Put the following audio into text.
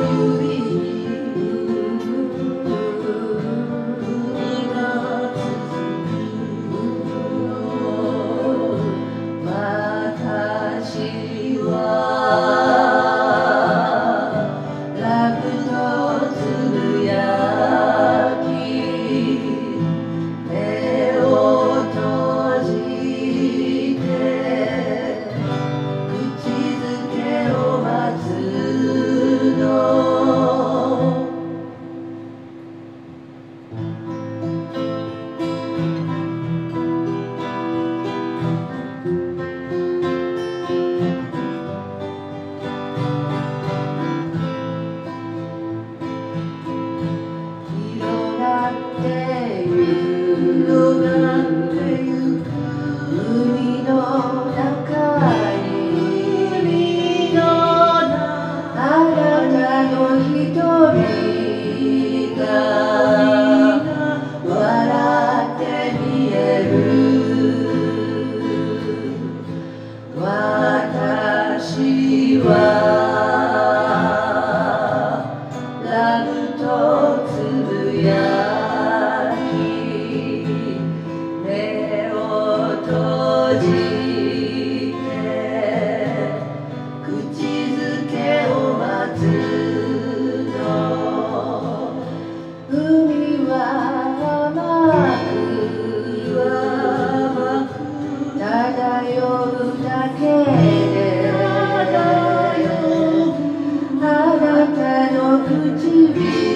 you. 可知彼。